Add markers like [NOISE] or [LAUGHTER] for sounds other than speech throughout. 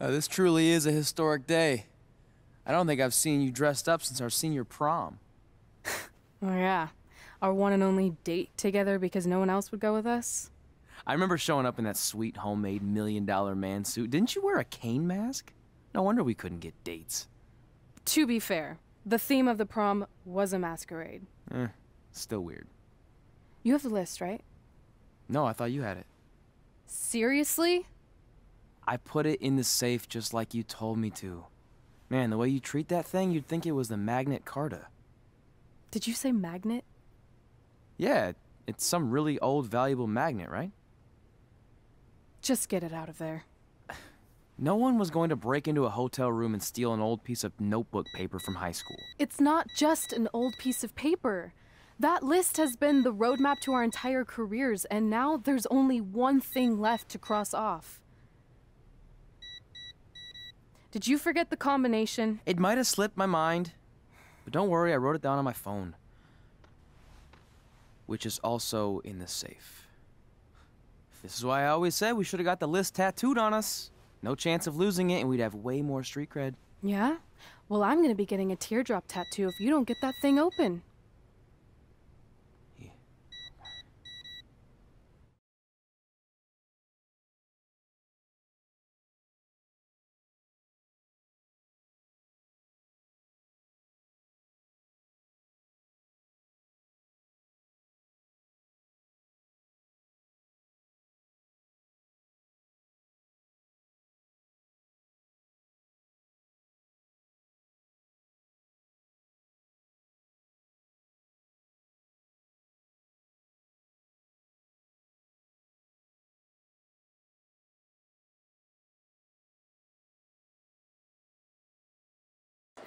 Uh, this truly is a historic day. I don't think I've seen you dressed up since our senior prom. [LAUGHS] Oh, yeah. Our one and only date together because no one else would go with us? I remember showing up in that sweet homemade million dollar man suit. Didn't you wear a Kane mask? No wonder we couldn't get dates. To be fair, the theme of the prom was a masquerade. Eh, still weird. You have the list, right? No, I thought you had it. Seriously? I put it in the safe just like you told me to. Man, the way you treat that thing, you'd think it was the Magnet Carta. Did you say magnet? Yeah, it's some really old, valuable magnet, right? Just get it out of there. [SIGHS] No one was going to break into a hotel room and steal an old piece of notebook paper from high school. It's not just an old piece of paper. That list has been the roadmap to our entire careers, and now there's only one thing left to cross off. Did you forget the combination? It might have slipped my mind, but don't worry, I wrote it down on my phone. Which is also in the safe. This is why I always said we should have got the list tattooed on us. No chance of losing it, and we'd have way more street cred. Yeah? Well, I'm gonna be getting a teardrop tattoo if you don't get that thing open.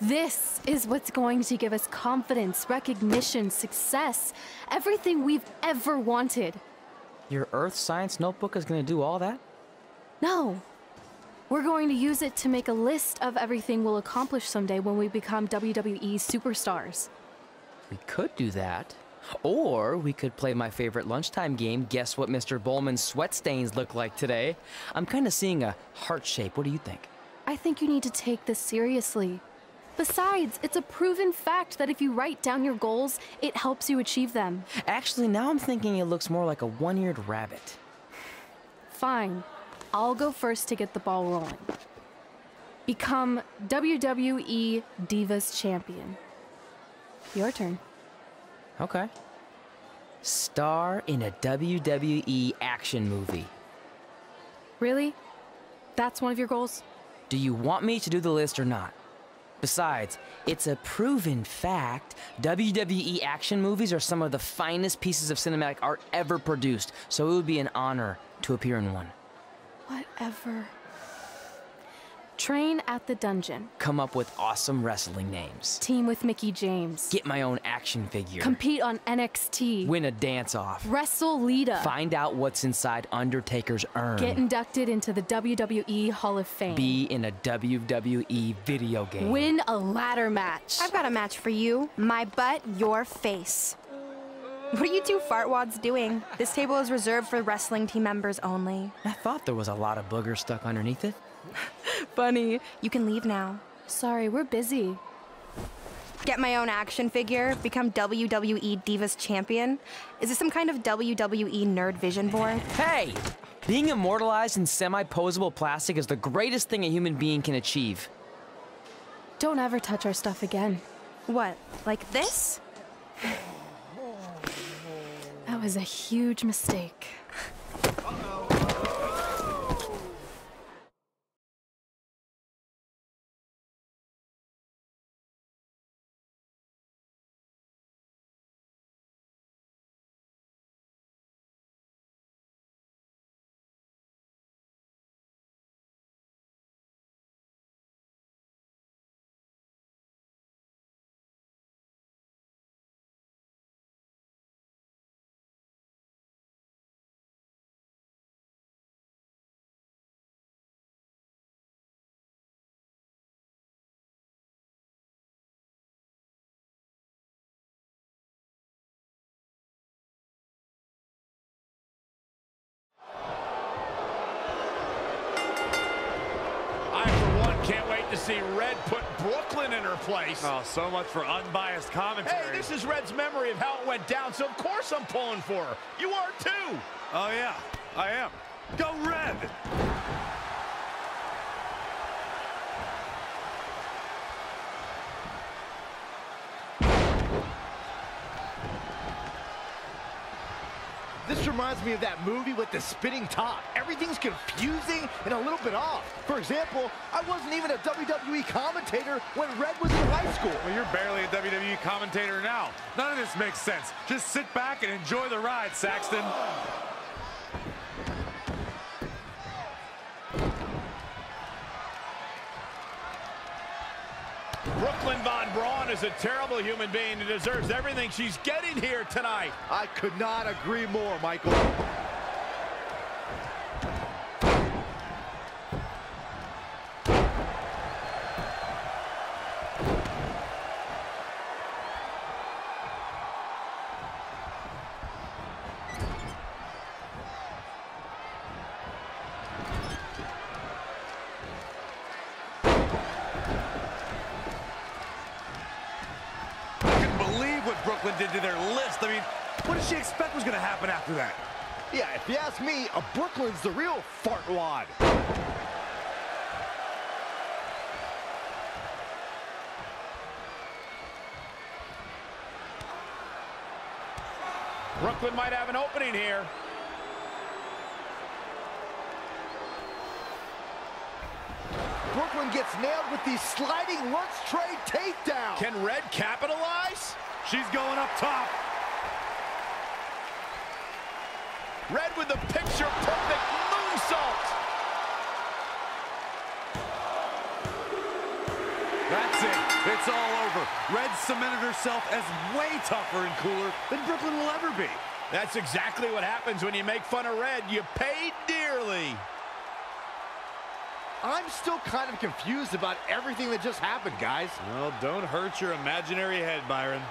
This is what's going to give us confidence, recognition, success, everything we've ever wanted. Your Earth Science notebook is gonna do all that? No. We're going to use it to make a list of everything we'll accomplish someday when we become WWE superstars. We could do that. Or we could play my favorite lunchtime game, Guess What Mr. Bowman's Sweat Stains Look Like Today. I'm kind of seeing a heart shape. What do you think? I think you need to take this seriously. Besides, it's a proven fact that if you write down your goals, it helps you achieve them. Actually, now I'm thinking it looks more like a one eared rabbit. Fine. I'll go first to get the ball rolling. Become WWE Divas Champion. Your turn. Okay. Star in a WWE action movie. Really? That's one of your goals? Do you want me to do the list or not? Besides, it's a proven fact WWE action movies are some of the finest pieces of cinematic art ever produced, so it would be an honor to appear in one. Whatever. Train at the dungeon. Come up with awesome wrestling names. Team with Mickie James. Get my own action figure. Compete on NXT. Win a dance off. Wrestle Lita. Find out what's inside Undertaker's urn. Get inducted into the WWE Hall of Fame. Be in a WWE video game. Win a ladder match. I've got a match for you. My butt, your face. What are you two fartwads doing? This table is reserved for wrestling team members only. I thought there was a lot of boogers stuck underneath it. [LAUGHS] Funny. You can leave now. Sorry, we're busy. Get my own action figure, become WWE Divas Champion. Is this some kind of WWE nerd vision board? Hey! Being immortalized in semi posable plastic is the greatest thing a human being can achieve. Don't ever touch our stuff again. What, like this? That was a huge mistake. [LAUGHS] to see Red put Brooklyn in her place. Oh, so much for unbiased commentary. Hey, this is Red's memory of how it went down, so of course I'm pulling for her. You are too. Oh, yeah, I am. Go Red! This reminds me of that movie with the spinning top. Everything's confusing and a little bit off. For example, I wasn't even a WWE commentator when Red was in high school. Well, you're barely a WWE commentator now. None of this makes sense. Just sit back and enjoy the ride, Saxton. Brooklyn Von Braun is a terrible human being and deserves everything she's getting here tonight. I could not agree more, Michael. Believe what Brooklyn did to their list. I mean, what did she expect was going to happen after that? Yeah, if you ask me, a Brooklyn's the real fart wad. Brooklyn might have an opening here. Brooklyn gets nailed with the sliding lunch tray takedown. Can Red capitalize? She's going up top. Red with the picture-perfect moonsault. That's it. It's all over. Red cemented herself as way tougher and cooler than Brooklyn will ever be. That's exactly what happens when you make fun of Red. You pay dearly. I'm still kind of confused about everything that just happened, guys. Well, don't hurt your imaginary head, Byron.